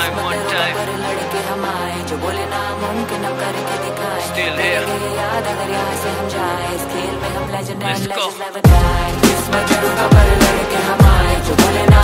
time, one time. जो बोले ना मुमकिन करके दिखाए Still here. याद अगर यहाँ से इस खेल में हम लेजेंड लेजेंड लड़के हम आए जो बोले ना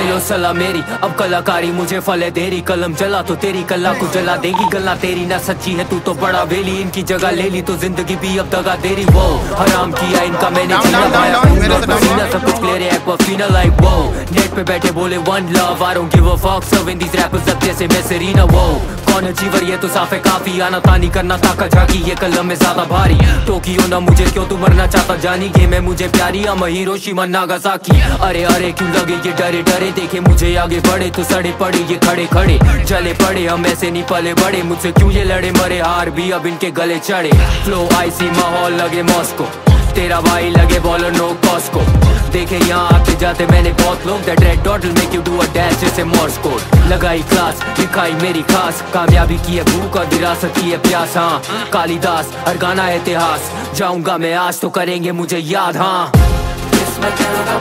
ले लो सलाह मेरी। अब कलाकारी मुझे फले देरी। कलम जला तो तेरी कला को जला देगी। गला तेरी ना सच्ची है तू तो बड़ा वेली। इनकी जगह ले ली तो ज़िंदगी भी अब दगा देरी। वो हराम किया इनका मैंने जीना. सब कुछ क्लियर है लाइक वो नेट पे बैठे बोले one love I don't give a fuck serving these rappers अब जैसे मैं सेरीना वो कौन अचीवर ये तो साफ़ है, काफ़ी आना तानी करना ताका झाकी, ये कलम में ज़्यादा भारी। टोकियो ना मुझे क्यों तू मरना चाहता? जानी गेम है मुझे प्यारी। हम हिरोशिमा नागासाकी अरे अरे, क्यों लगे ये डरे डरे? देखे मुझे आगे बढ़े तो सड़े पड़े, ये खड़े खड़े। चले पड़े, हम ऐसे नहीं पले बड़े। मुझसे क्यों ये लड़े? मरे हार भी अब इनके गले चढ़े। फ्लो आईसी माहौल लगे मॉस्को तेरा भाई लगे बॉलर नो कॉस्को देखे यहाँ आते जाते मैंने बहुत लोग that red dot make you do a dash जैसे मॉर्स कोड लगाई क्लास दिखाई मेरी खास। कामयाबी की है भूख और विरासत की है प्यास हाँ। कालिदास, हर गाना है इतिहास। जाऊँगा मैं आज तो करेंगे मुझे याद हाँ। किस्मत का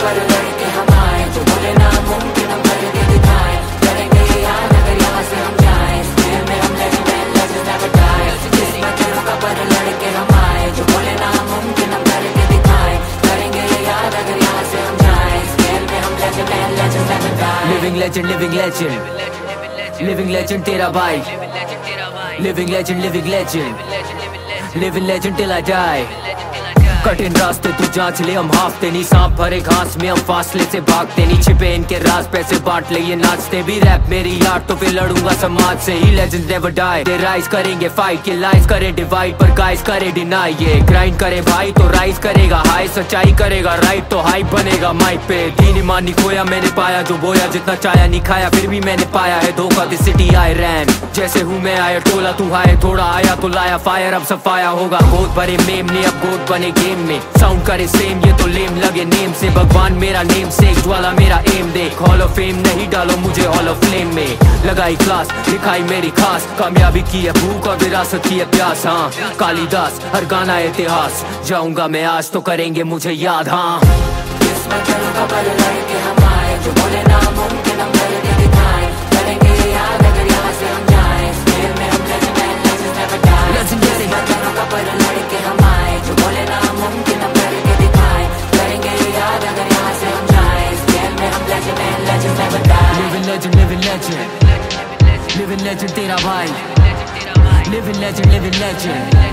हम आए जो बोले ना, मुमकिन हम दिखाए living legend living legend living legend तेरा भाई living legend living legend living legend till I die कठिन रास्ते तू जाँच ले, हम हाफते नहीं सांप भरे घास में, हम फासले से भागते नहीं, छिपे इनके राज, पैसे बांट ले, ये नाचते भी रैप मेरी यार तो फिर लड़ूँगा समाज से ही legend never die they rise करेंगे फाइट के लाइज करे डिवाइड पर गाइस करे डिनाई ये ग्राइंड करे भाई तो राइज करेगा हाई सच्चाई करेगा राइट तो हाई बनेगा माइक पे दीन मानी खोया मैंने पाया, जो बोया जितना चाया नहीं खाया, फिर भी मैंने पाया है, धोखा दिस सिटी आई रैन जैसे हूँ मैं आया, टोला तू हाय, थोड़ा आया तो लाया फायर अब सफाया होगा, गोद भरे मेम ने, अब गोद बने गेम में। साउंड करे सेम ये तो लेम लगे नेम से। भगवान मेरा नेम से ज्वाला मेरा एम देख। हॉल ऑफ़ फेम नहीं डालो मुझे हॉल ऑफ़ फ्लेम में। लगाई क्लास लिखाई मेरी खास। कामयाबी की है भूख और विरासत की है प्यास हाँ। कालिदास, हर गाना इतिहास। जाऊँगा मैं आज तो करेंगे मुझे याद हाँ। किस्मत का पर लड़के हम आए जो बोले ना Living legend, data bite. Living legend, living legend.